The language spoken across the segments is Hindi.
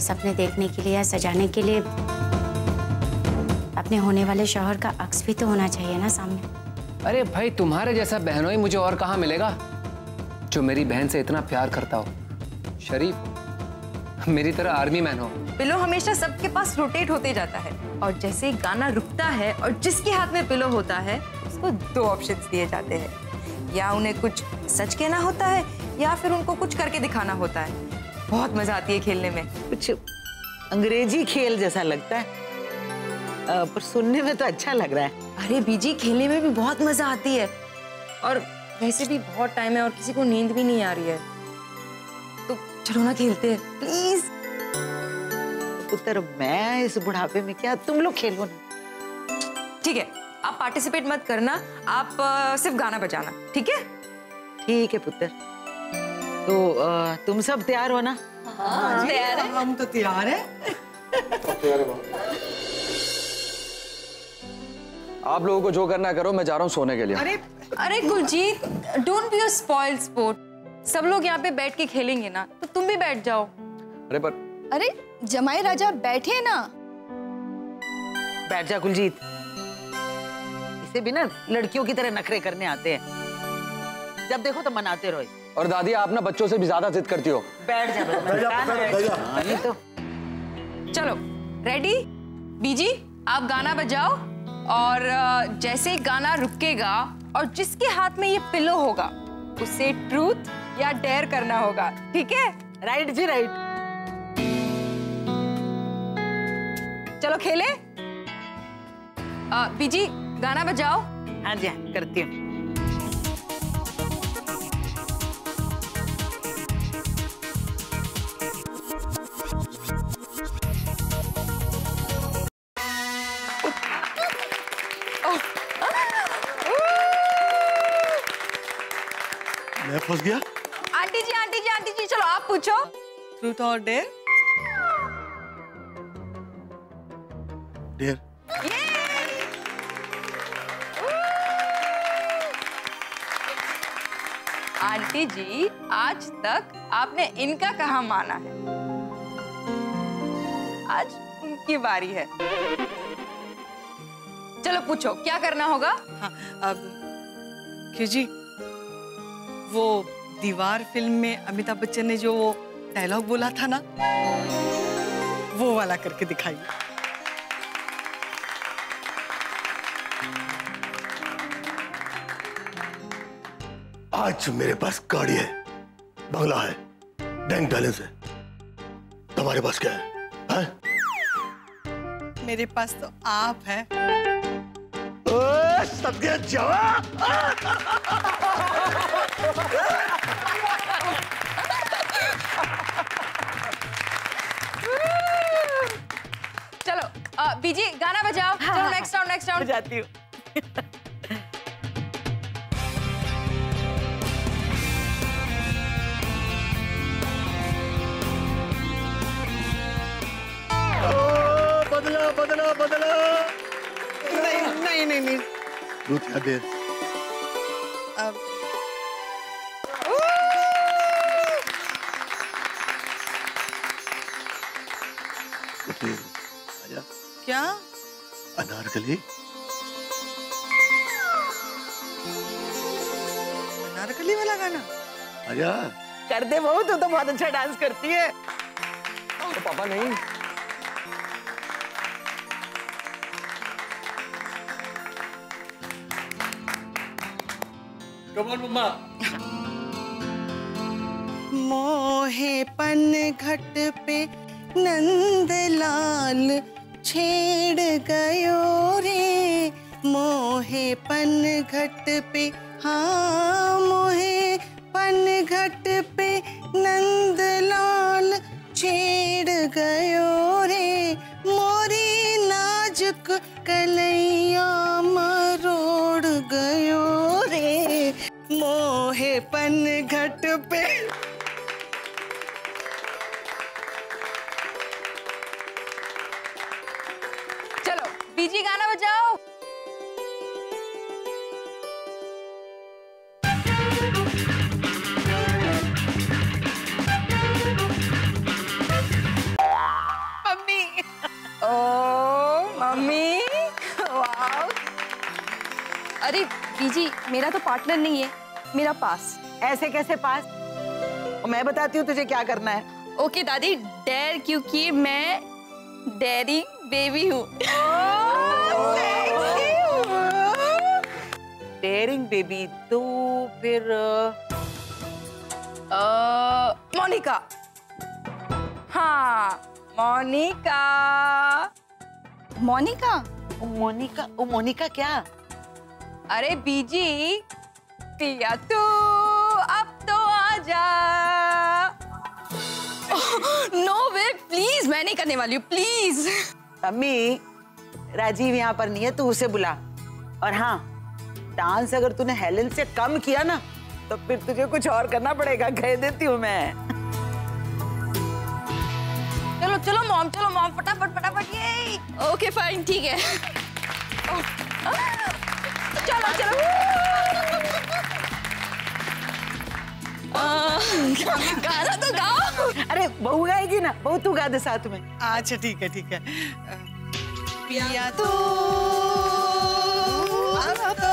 सपने देखने के लिए या सजाने के लिए। अपने होने वाले शौहर का अक्स भी तो होना चाहिए ना सामने। अरे भाई तुम्हारे जैसा बहनों ही मुझे और कहाँ मिलेगा? जो मेरी बहन से इतना प्यार करता हो शरीफ मेरी तरह आर्मी मैन हो। पिलो हमेशा सबके पास रोटेट होते जाता है और जैसे ही गाना रुकता है और जिसके हाथ में पिलो होता है उसको दो ऑप्शंस दिए जाते हैं। या उन्हें कुछ सच कहना होता है या फिर उनको कुछ करके दिखाना होता है। बहुत मज़ा आती है खेलने में। कुछ अंग्रेज़ी खेल जैसा लगता है। अ, पर सुनने में तो अच्छा लग रहा है। अरे बीजी खेलने में भी बहुत मज़ा आती है। और वैसे भी बहुत टाइम है और किसी को नींद भी नहीं आ रही है। तो चलो ना खेलते हैं। प्लीज़ पुत्र मैं इस बुढ़ापे में क्या? तुम लोग खेलो ना। ठीक है आप पार्टिसिपेट मत करना। आप अ, सिर्फ़ गाना बजाना। ठीक है? ठीक है पुत्र। तो अ, तुम सब तैयार हो ना? तैयार है? हम तो तैयार हैं। आप लोगों को जो करना करो मैं जा रहा हूँ सोने के लिए। अरे अरे Kuljeet don't be a spoiled sport सब लोग यहाँ पे बैठ के खेलेंगे ना तो तुम भी बैठ जाओ। अरे पर अरे जमाई राजा बैठे ना। बैठ जा कुलजीत। इसे भी ना लड़कियों की तरह नखरे करने आते हैं। जब देखो तो मनाते रहो और दादी आप ना बच्चों से भी ज़्यादा जिद करती हो। बैठ जा बेटा, कान बैठ जा। हाँ, नहीं तो चलो रेडी बीजी आप गाना बजाओ और जैसे गाना रुकेगा और जिसके हाथ में ये पिलो होगा उसे ट्रूथ या डेयर करना होगा ठीक है? राइट जी राइट चलो खेले। बीजी गाना बजाओ। हाँ जी हाँ, करती हूँ। फंस गया? Aunty ji aunty ji aunty ji चलो आप पूछो। ट्रूथ और डेयर डेयर आंटी जी आज तक आपने इनका कहा माना है? आज उनकी बारी है। चलो पूछो क्या करना होगा? हाँ अब क्यों जी वो दीवार फ़िल्म में अमिताभ बच्चन ने जो वो डायलॉग बोला था ना वो वाला करके दिखाइए आज मेरे पास गाड़ी है बंगला है बैंक बैलेंस है। तुम्हारे पास क्या है, है? मेरे पास तो आप है। सबके जवाब? चलो बीजी गाना बजाओ। चलो नेक्स्ट राउंड नेक्स्ट राउंड जाती हूँ। बदला बदला बदला। नहीं नहीं नहीं नहीं। वाला गाना। आजा। कर दे बहू तू तो बहुत अच्छा डांस करती है। तो पापा नहीं। मोहे पन घट पे नंदलाल छेड़ गयो रे। मोहे पन घट पे हाँ मोहे पन घट पे नंदलाल छेड़ गयो अरे बीजी मेरा तो पार्टनर नहीं है मेरा पास। ऐसे कैसे पास? और मैं बताती हूँ तुझे क्या करना है। ओके दादी डेर क्योंकि मैं डेरी बेबी हूँ। डेरिंग बेबी तो फिर मोनिका। हाँ मोनिका। मोनिका? मोनिका ओ मोनिका क्या? अरे बीजी पिया तू अब तो आजा। नो वे प्लीज़ मैं नहीं करने वाली हूँ प्लीज़ अम्मी राजीव यहाँ पर नहीं है तू उसे बुला। और हाँ डांस अगर तूने हेलन से कम किया ना तो फिर तुझे कुछ और करना पड़ेगा कह देती हूँ मैं। चलो चलो मॉम चलो मॉम फटाफट फटाफट ये। ओके फाइन ठीक है। चलो चलो गाना तो गाओ अरे बहू गाएगी ना बहू तू गा दे साथ में। अच्छा ठीक है ठीक है। अ, पिया तो पिया तो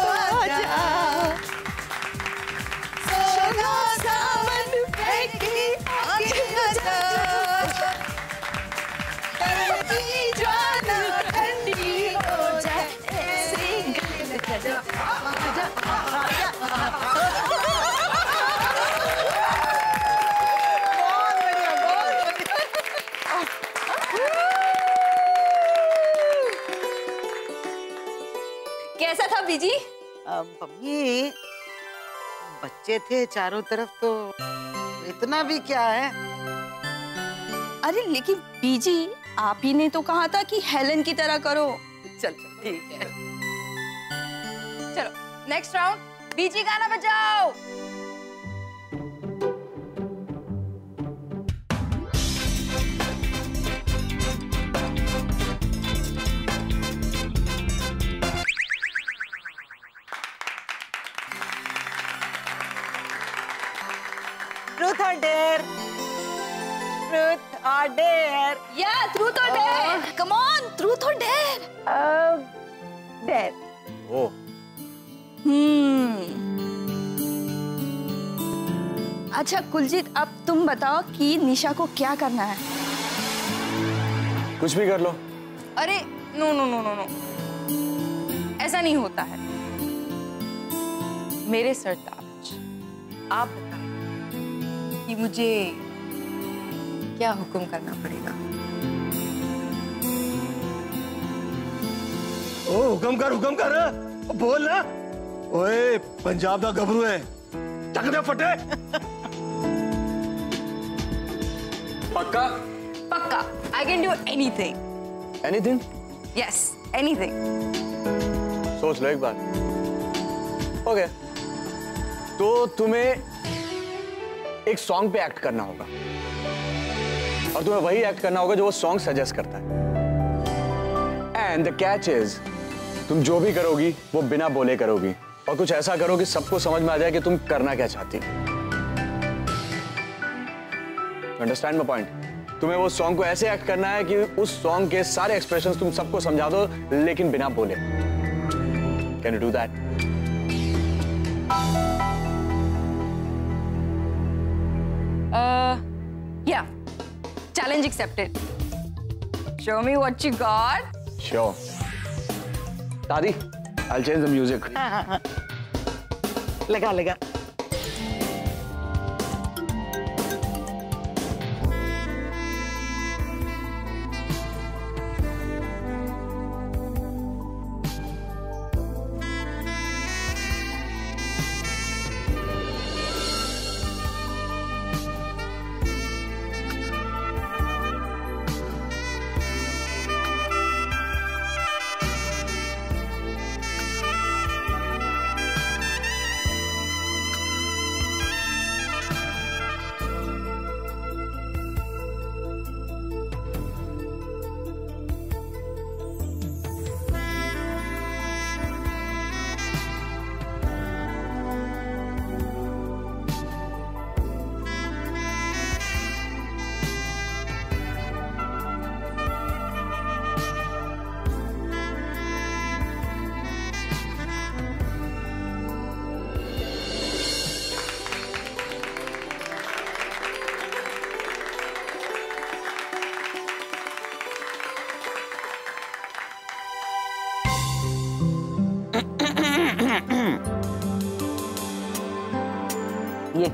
बच्चे थे चारों तरफ़ तो इतना भी क्या है? अरे लेकिन बीजी आप ही ने तो कहा था कि हेलन की तरह करो। चल चल ठीक है। चलो नेक्स्ट राउंड बीजी गाना बजाओ। ट्रूथ और डेयर ट्रूथ और डेयर या ट्रूथ और डेयर कम ऑन ट्रूथ और डेयर डेयर ओ हम्म अच्छा कुलजीत अब तुम बताओ कि निशा को क्या करना है? कुछ भी कर लो। अरे no no no no no ऐसा नहीं होता है। मेरे सरताज आप कि मुझे क्या हुक्म करना पड़ेगा? ओ हुकम कर हुकम कर। बोल ना। ओए पंजाब का गबरू है। टक दे फटे। पक्का? पक्का। I can do anything anything yes anything सोच लो एक बार। Okay okay. तो तुम्हें एक सॉन्ग पे एक्ट करना होगा। और तुम्हें वही एक्ट करना होगा जो वो सॉन्ग सजेस्ट करता है। एंड द कैच इज़ तुम जो भी करोगी, वो बिना बोले करोगी। और कुछ ऐसा करो कि सबको समझ में आ जाए कि तुम करना क्या चाहती अंडरस्टैंड माई पॉइंट तुम्हें वो सॉन्ग को ऐसे एक्ट करना है कि उस सॉन्ग के सारे एक्सप्रेशन तुम सबको समझा दो, लेकिन बिना बोले। Can you do that Uh, yeah. Challenge accepted. Show me what you got. Sure. Dadi, I'll change the music. लगा लगा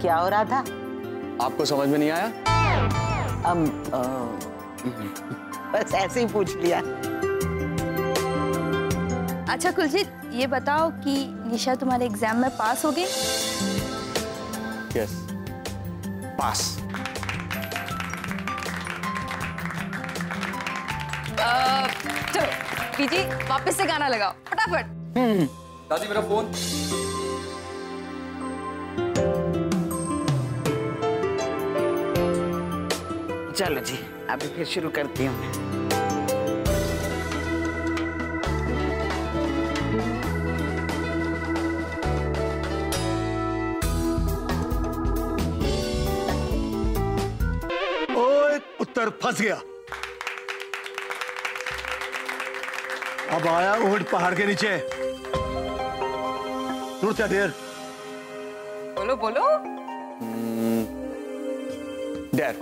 क्या हो रहा था? आपको समझ में नहीं आया? अब अ, बस ऐसे ही पूछ लिया। अच्छा कुलजीत ये बताओ कि निशा तुम्हारे एग्ज़ाम में पास हो गई? यस पास चलो बीजी वापस से गाना लगाओ फटाफट। दादी मेरा फ़ोन चलो जी अभी फिर शुरू करती हूँ। उत्तर फंस गया। अब आया ऊँट पहाड़ के नीचे। क्या देर। बोलो बोलो। डैर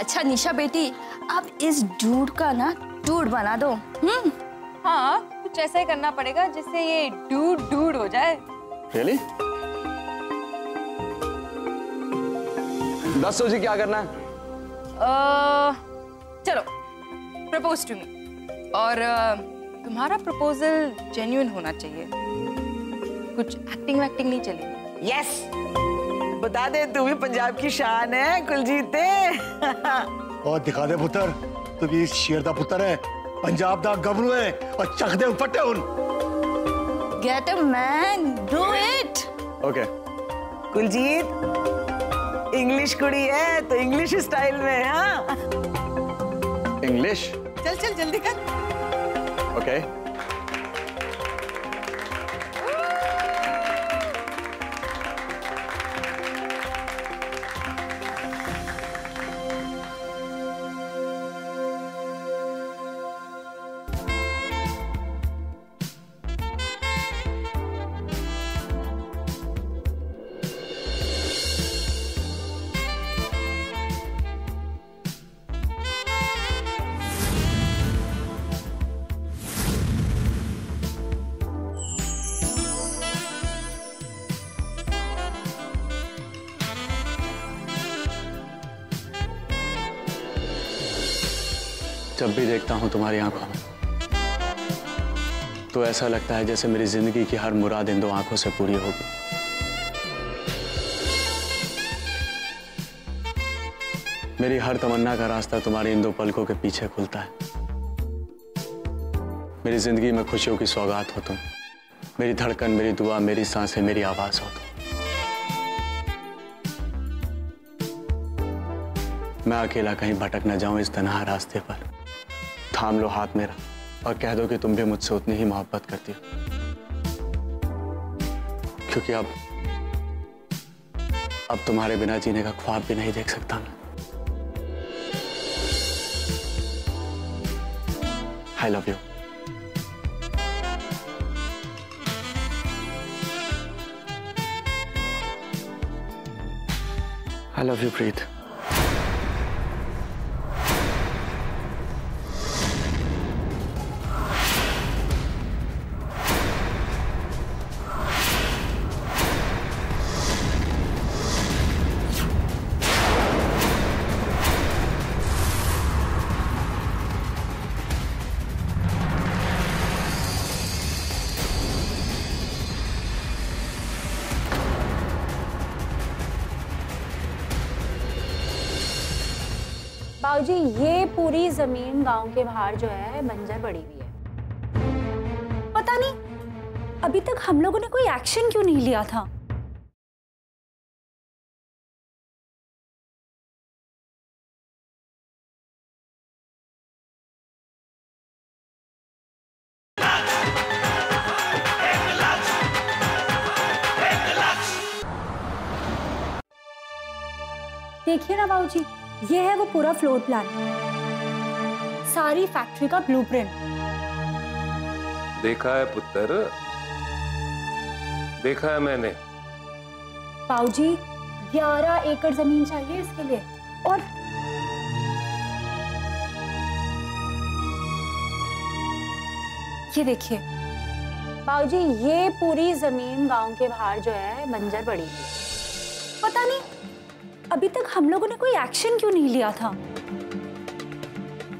अच्छा निशा बेटी अब इस डूड का ना डूड बना दो। हम्म। हाँ कुछ ऐसा ही करना पड़ेगा जिससे ये डूड डूड हो जाए। रियली दस सौ जी क्या करना है? अह, चलो प्रपोज टू मी और अह, तुम्हारा प्रपोजल जेन्यून होना चाहिए। कुछ एक्टिंग वैक्टिंग नहीं चलेगी। यस बता दे तू भी पंजाब की शान है कुलजीत और दिखा दे पुत्र तू भी शेर दा पुत्र है। पंजाब दा गबरू है और चख दे फटे उन। Get a man do it okay Kuljeet English कुड़ी है तो इंग्लिश स्टाइल में हाँ। इंग्लिश चल चल जल्दी कर। ओके जब भी देखता हूँ तुम्हारी आँखों में तो ऐसा लगता है जैसे मेरी ज़िंदगी की हर मुराद इन दो आँखों से पूरी होगी मेरी हर तमन्ना का रास्ता तुम्हारी इन दो पलकों के पीछे खुलता है। मेरी ज़िंदगी में खुशियों की सौगात हो तुम। मेरी धड़कन, मेरी दुआ, मेरी साँसें, मेरी आवाज़ हो तुम। मैं अकेला कहीं भटक न जाऊँ इस तनहा रास्ते पर। थाम लो हाथ मेरा और कह दो कि तुम भी मुझसे उतनी ही मोहब्बत करती हो। क्योंकि अब अब तुम्हारे बिना जीने का ख्वाब भी नहीं देख सकता मैं। I love you I love you Preet बाबूजी ये पूरी ज़मीन गाँव के बाहर जो है, बंजर पड़ी हुई है। पता नहीं, अभी तक हम लोगों ने कोई एक्शन क्यों नहीं लिया था? देखिए ना बाबूजी ये है वो पूरा फ्लोर प्लान सारी फैक्ट्री का ब्लूप्रिंट देखा है पुत्र? देखा है मैंने. बाबूजी ग्यारह एकड़ ज़मीन चाहिए इसके लिए. और ये देखिए बाबूजी ये पूरी ज़मीन गाँव के बाहर जो है बंजर पड़ी है. पता नहीं अभी तक हम लोगों ने कोई एक्शन क्यों नहीं लिया था?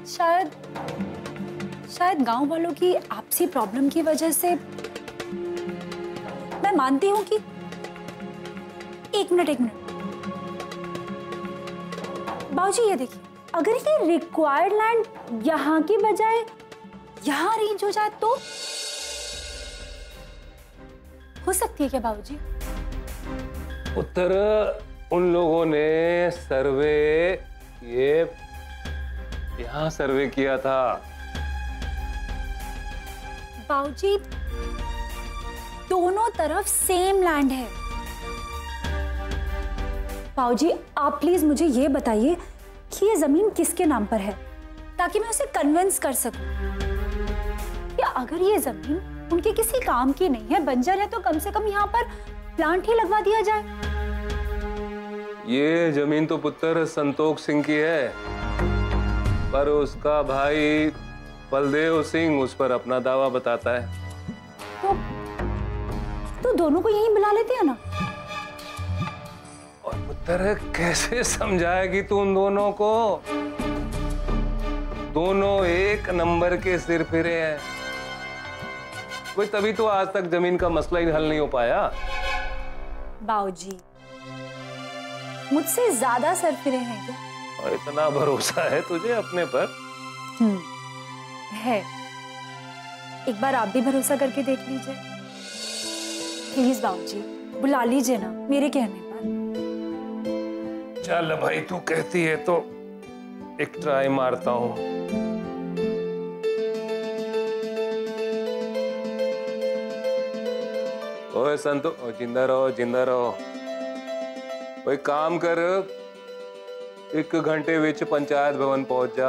शायद शायद गाँव वालों की आपसी प्रॉब्लम की वजह से। मैं मानती हूँ कि एक मिनट एक मिनट। बाबूजी ये देखिए। अगर ये रिक्वायर्ड लैंड यहाँ की बजाय यहाँ अरेंज हो जाए तो? हो सकती है क्या बाबूजी उत्तर उन लोगों ने सर्वे ये यहाँ सर्वे किया था। बाबूजी दोनों तरफ़ सेम लैंड है। बाबूजी आप प्लीज़ मुझे ये बताइए कि ये ज़मीन किसके नाम पर है, ताकि मैं उसे कन्विंस कर सकूँ? या अगर ये ज़मीन उनके किसी काम की नहीं है, बंजर है तो कम से कम यहाँ पर प्लांट ही लगवा दिया जाए। ये ज़मीन तो पुत्र संतोख सिंह की है पर उसका भाई बलदेव सिंह उस पर अपना दावा बताता है। तो तो दोनों को यहीं बुला लेते हैं ना? और पुत्र कैसे समझाएगी तू उन दोनों को? दोनों एक नंबर के सिर फिरे हैं। कोई तभी तो आज तक ज़मीन का मसला ही हल नहीं हो पाया। बाबूजी मुझसे ज़्यादा सरफिरे हैं क्या? और इतना भरोसा है तुझे अपने पर? हम्म, है। एक बार आप भी भरोसा करके देख लीजिए। प्लीज़ बाबू जी बुला लीजिए ना मेरे कहने पर। चल भाई तू कहती है तो एक ट्राई मारता हूँ। ओए संतो ज़िंदा रहो ज़िंदा रहो। कोई काम कर एक घंटे विच पंचायत भवन पहुँच जा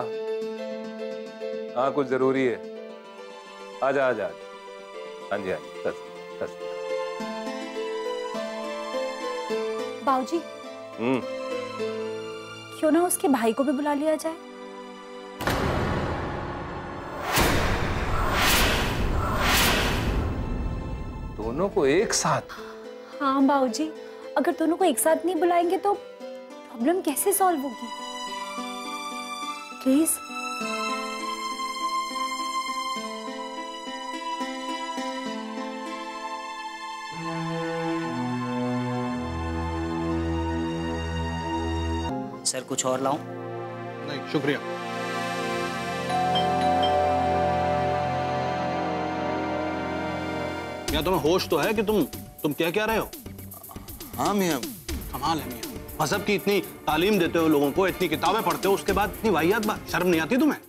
हाँ कुछ ज़रूरी है आजा आजा आजा हाँ जी हाँ जी बस बाबूजी हम्म क्यों ना उसके भाई को भी बुला लिया जाए दोनों को एक साथ हाँ बाबूजी अगर दोनों को एक साथ नहीं बुलाएँगे तो प्रॉब्लम कैसे सॉल्व होगी? प्लीज़ सर कुछ और लाऊं? नहीं शुक्रिया। क्या तुम्हें होश तो है कि तुम तुम क्या क्या रहे हो? हाँ मियाँ। कमाल है, मियाँ। मज़हब की इतनी तालीम देते हो लोगों को, इतनी किताबें पढ़ते हो, उसके बाद इतनी वाहियात बात शर्म नहीं आती तुम्हें?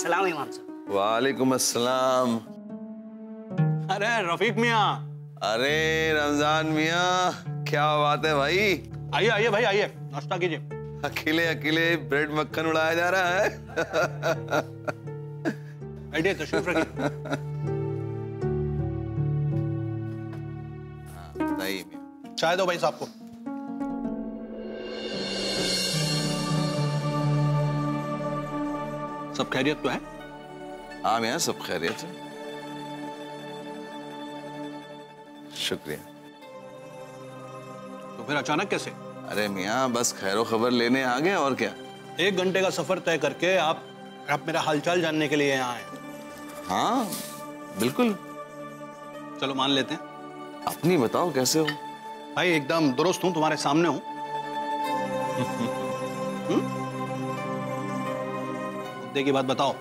सलाम इमाम साहब वालेकुम अस्सलाम। अरे रफीक मियाँ। अरे रमज़ान मियाँ क्या बात है भाई? आइए आइए भाई आइए। नाश्ता कीजिए। अकेले अकेले ब्रेड मक्खन उड़ाया जा रहा है? बैठिए तशरीफ़ रखिए। चाय दो भाई साहब को। सब खैरियत तो है? हाँ मियाँ सब खैरियत है। शुक्रिया। तो फिर अचानक कैसे? अरे मियाँ बस खैरो खबर लेने आ गए और क्या? एक घंटे का सफ़र तय करके आप आप मेरा हालचाल जानने के लिए यहाँ आए। हाँ बिल्कुल। चलो मान लेते हैं। अपनी बताओ कैसे हो? भाई एकदम दुरुस्त हूँ तुम्हारे सामने हूँ। मुद्दे की बात बताओ।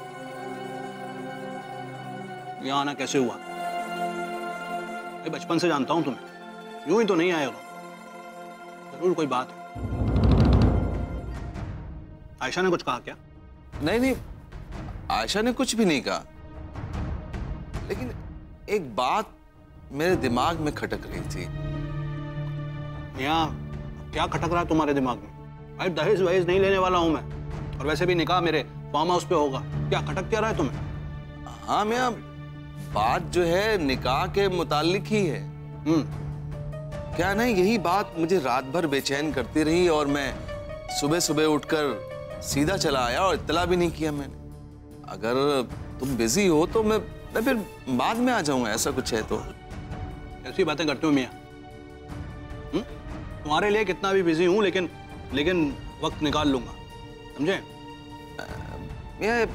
यहाँ आना कैसे हुआ? मैं बचपन से जानता हूँ तुम्हें। यूँ ही तो नहीं आए हो। ज़रूर कोई बात है। आयशा ने कुछ कहा क्या? नहीं नहीं। आयशा ने कुछ भी नहीं कहा। लेकिन एक बात मेरे दिमाग में खटक रही थी। यहाँ क्या खटक रहा है तुम्हारे दिमाग में? भाई दहेज वहेज नहीं लेने वाला हूँ मैं। और वैसे भी निकाह मेरे फार्म हाउस पे होगा। क्या खटक क्या रहा है तुम्हें? हाँ मियाँ बात जो है निकाह के मुतालिक ही है। क्या ना यही बात मुझे रात भर बेचैन करती रही और मैं सुबह सुबह उठकर सीधा चला आया और इतला भी नहीं किया मैंने। अगर तुम बिज़ी हो तो मैं मैं फिर बाद में आ जाऊँगा ऐसा कुछ है तो। ऐसी बातें करते हो मियाँ। हम्म? तुम्हारे लिए कितना भी बिज़ी हूँ लेकिन लेकिन वक्त निकाल लूँगा। समझे? मियाँ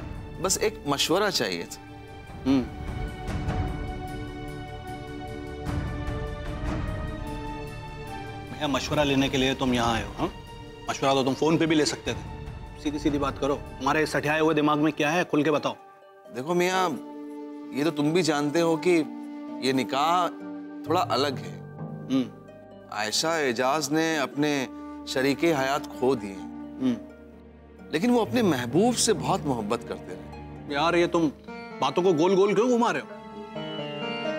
बस एक मशवरा चाहिए था। हम्म। मियाँ मशवरा लेने के लिए तुम यहाँ आए हो हाँ? मशवरा तो तुम फ़ोन पे भी ले सकते थे। सीधी सीधी बात करो तुम्हारे सठियाए हुए दिमाग में क्या है खुल के बताओ। देखो मियाँ ये तो तुम भी जानते हो कि ये निकाह थोड़ा अलग है। आयशा एजाज ने अपने शरीके हयात खो दिए लेकिन वो अपने महबूब से बहुत मोहब्बत करते रहे। यार ये तुम बातों को गोल गोल क्यों घुमा रहे हो?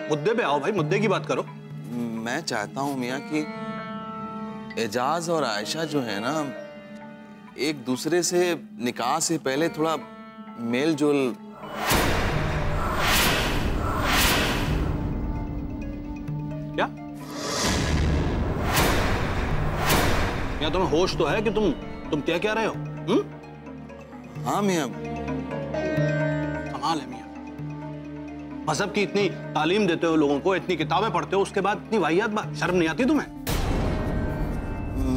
मुद्दे पे आओ भाई मुद्दे की बात करो। मैं चाहता हूँ मियाँ कि एजाज और आयशा जो है ना एक दूसरे से निकाह से पहले थोड़ा मेल जोल क्या? या तुम्हें होश तो है कि तुम तुम क्या क्या रहे हो? हम्म? हाँ मियाँ। कमाल है मियाँ। मज़हब की इतनी तालीम देते हो लोगों को इतनी किताबें पढ़ते हो उसके बाद इतनी वाहियात बात शर्म नहीं आती तुम्हें?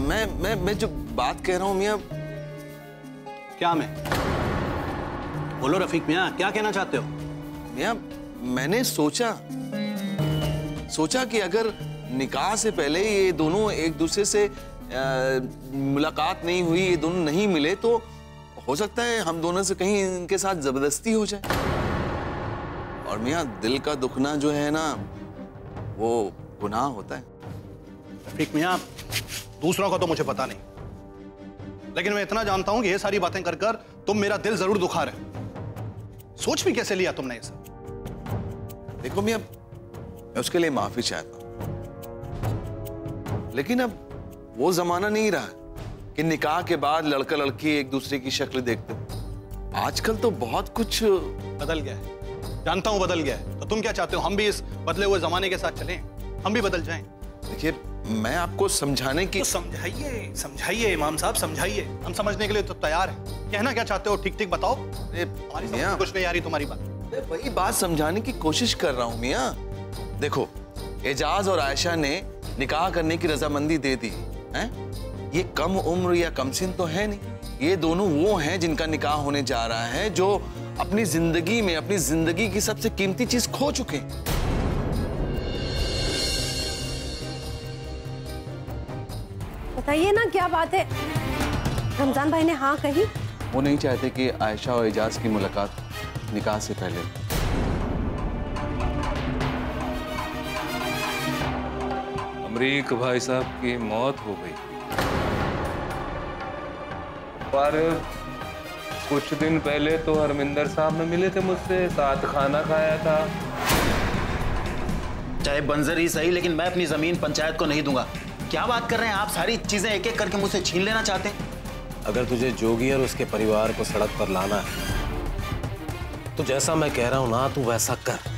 मैं मैं मैं जो बात कह रहा हूँ मियाँ। क्या मैं? बोलो रफीक मियाँ क्या कहना चाहते हो? मियाँ मैंने सोचा सोचा कि अगर निकाह से पहले ये दोनों एक दूसरे से मुलाकात नहीं हुई ये दोनों नहीं मिले तो हो सकता है हम दोनों से कहीं इनके साथ ज़बरदस्ती हो जाए। और मियाँ दिल का दुखना जो है ना वो गुनाह होता है। रफीक मियाँ दूसरों का तो मुझे पता नहीं। लेकिन मैं इतना जानता हूँ कि ये सारी बातें कर कर तुम मेरा दिल ज़रूर दुखा रहे सोच भी कैसे लिया तुमने इसे? देखो मियाँ मैं उसके लिए माफ़ी चाहता हूँ। लेकिन अब वो जमाना नहीं रहा कि निकाह के बाद लड़का लड़की एक दूसरे की शक्ल देखते आजकल तो बहुत कुछ बदल गया है। जानता हूँ बदल गया है। तो तुम क्या चाहते हो? हम भी इस बदले हुए जमाने के साथ चले। हम भी बदल जाए। देखिए मैं आपको समझाने की तो समझाइए समझाइए इमाम साहब समझाइए। हम समझने के लिए तो तैयार हैं। कहना क्या चाहते हो? ठीक ठीक बताओ हमारी समझ में कुछ नहीं आ रही तुम्हारी बात। वही बात समझाने की कोशिश कर रहा हूँ मियाँ। देखो एजाज और आयशा ने निकाह करने की रजामंदी दे दी। है? ये कम उम्र या कमसिन तो है नहीं। ये दोनों वो हैं जिनका निकाह होने जा रहा है जो अपनी ज़िंदगी में अपनी ज़िंदगी की सबसे कीमती चीज़ खो चुके हैं। बताइए ना क्या बात है? रमज़ान भाई ने हाँ कही? वो नहीं चाहते कि आयशा और एजाज की मुलाकात निकाह से पहले। अमरीक भाई साहब की मौत हो गई। पर कुछ दिन पहले तो हरमिंदर साहब में मिले थे मुझसे साथ खाना खाया था। चाहे बंजर ही सही लेकिन मैं अपनी ज़मीन पंचायत को नहीं दूँगा। क्या बात कर रहे हैं आप? सारी चीज़ें एक एक करके मुझसे छीन लेना चाहते हैं? अगर तुझे जोगी और उसके परिवार को सड़क पर लाना है तो जैसा मैं कह रहा हूँ ना तू वैसा कर।